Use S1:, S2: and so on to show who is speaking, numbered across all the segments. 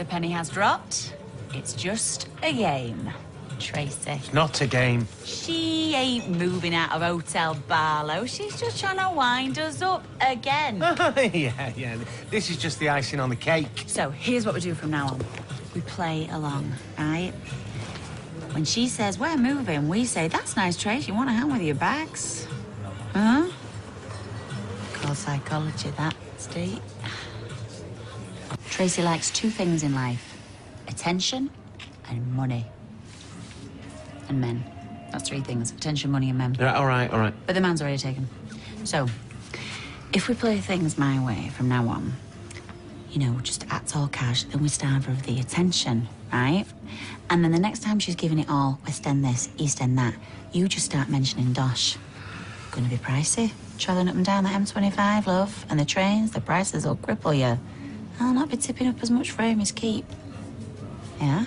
S1: The penny has dropped. It's just a game. Tracy.
S2: Not a game.
S1: She ain't moving out of Hotel Barlow. She's just trying to wind us up again.
S2: yeah, yeah. This is just the icing on the cake.
S1: So here's what we do from now on. We play along, right? When she says we're moving, we say, that's nice, Trace. You want to hang with your bags? Huh? Called psychology, that, Steve. Tracy likes two things in life. Attention and money. And men. That's three things. Attention, money, and men.
S2: Yeah, all right, all right.
S1: But the man's already taken. So, if we play things my way from now on, you know, just act all cash, then we starve her of the attention, right? And then the next time she's giving it all, West End this, East End that, you just start mentioning Dosh. Gonna be pricey. Travelling up and down the M25, love, and the trains, the prices will cripple you. I'll not be tipping up as much for Amy's keep. Yeah?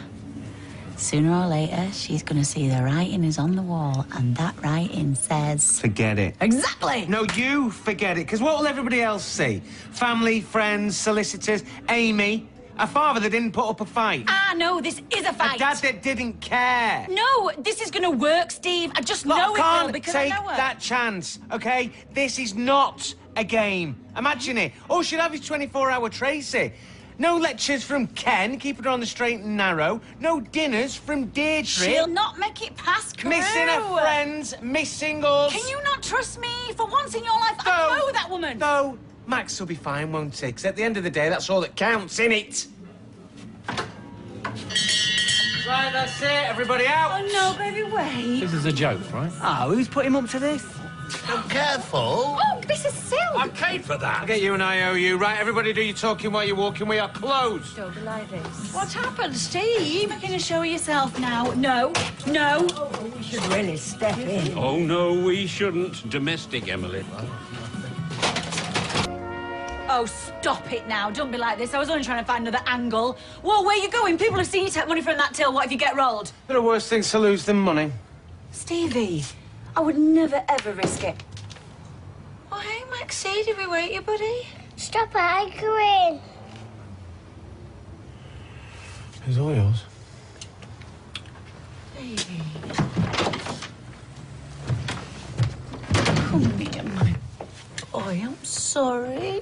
S1: Sooner or later, she's gonna see the writing is on the wall, and that writing says.
S2: Forget it.
S1: Exactly!
S2: No, you forget it, because what will everybody else see? Family, friends, solicitors, Amy, a father that didn't put up a fight,
S1: Ah, no, this is a fight.
S2: a dad that didn't care.
S1: No, this is gonna work, Steve. I just
S2: Look,
S1: know
S2: I
S1: it
S2: can't
S1: will because
S2: take
S1: I know her.
S2: that chance, okay? This is not a game. Imagine it. Oh, all she'd have is 24-hour Tracy. No lectures from Ken, keeping her on the straight and narrow. No dinners from Deirdre.
S1: She'll not make it past Crewe.
S2: Missing her friends, missing us.
S1: Can you not trust me? For once in your life,
S2: No.
S1: I know that woman.
S2: No, Max will be fine, won't he? Because at the end of the day, that's all that counts, innit? Right, that's it. Everybody out.
S1: Oh, no, baby, wait.
S3: This is a joke, right?
S4: Oh, who's put him up to this?
S5: Careful.
S1: Oh, this is silk.
S3: I paid for that.
S2: I'll get you an IOU. Right, everybody do your talking while you're walking. We are closed.
S1: Don't be like this. What's happened, Steve? You're making a show of yourself now. No, no.
S4: Oh, we should really step in.
S3: Oh, no, we shouldn't. Domestic, Emily.
S1: Oh, stop it now. Don't be like this. I was only trying to find another angle. Whoa, where are you going? People have seen you take money from that till. What if you get rolled?
S2: There are worse things to lose than money.
S1: Stevie, I would never, ever risk it. Hey, Maxie, did we wait you, buddy?
S5: Stop arguing.
S2: It's all yours.
S1: Come here, my boy. I'm sorry.